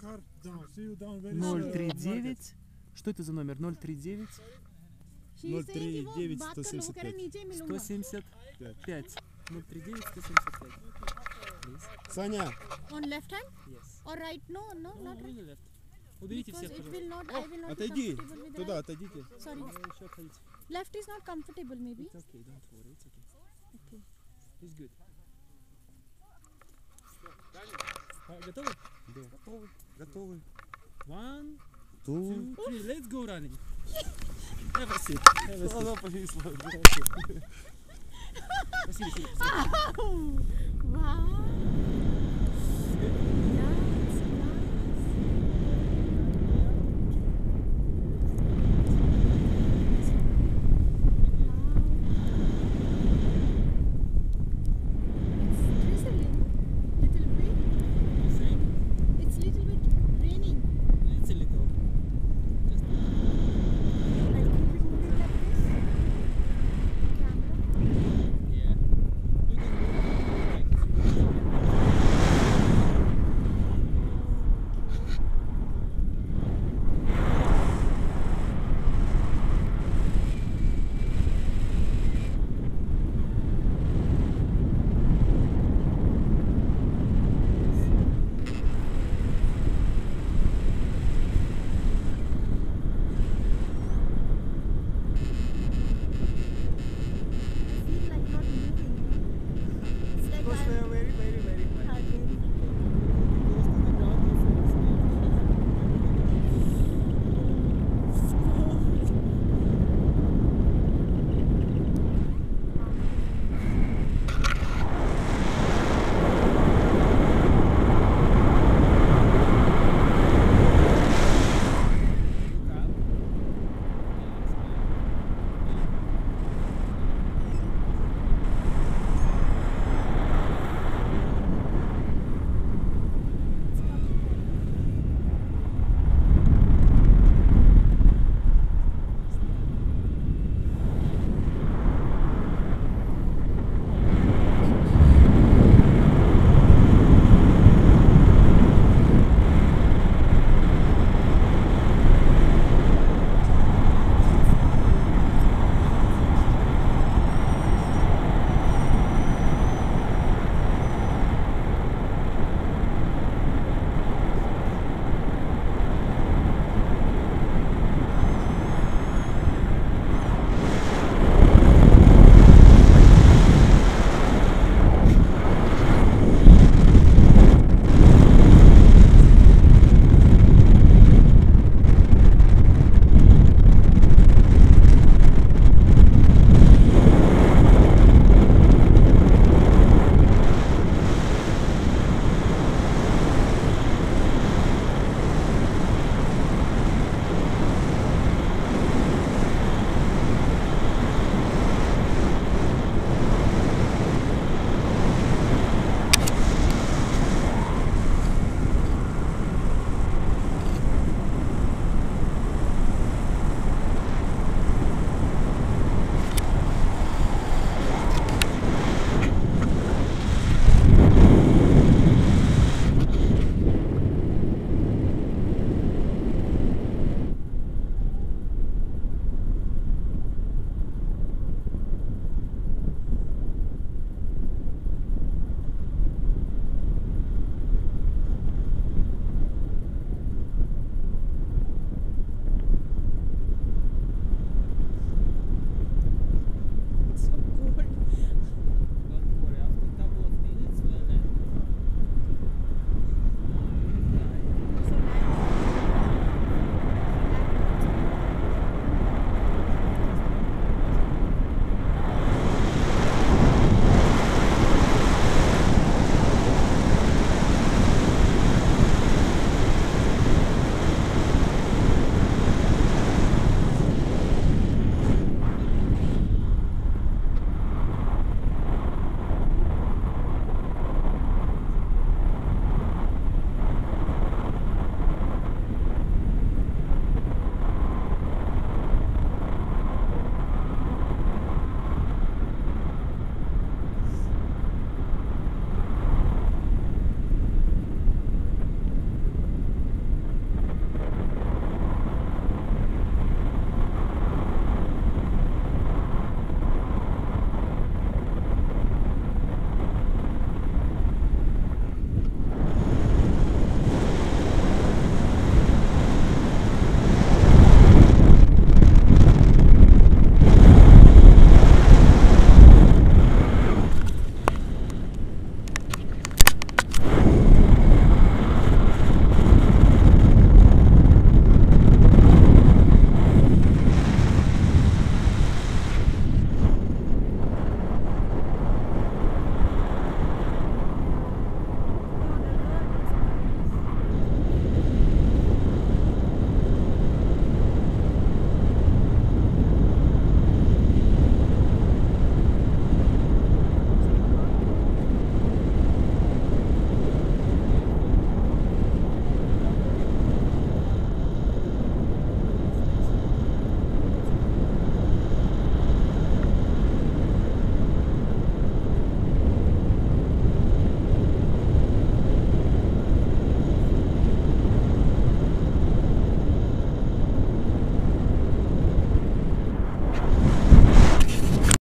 039. Что это за номер? 039? 039 175. 175. 039 175. Саня. On left hand? Yes. Or right? No, no, no not right. Уберите всех, пожалуйста. Not, Отойди. Туда, отойдите. Sorry. Left is not comfortable, maybe. It's okay, don't worry. It's okay. Okay. It's good. Готовы? Да. Готовы. Готовы. One, two, three. Let's go running. Have a seat. Have a seat. Она повисла. Спасибо, спасибо. wow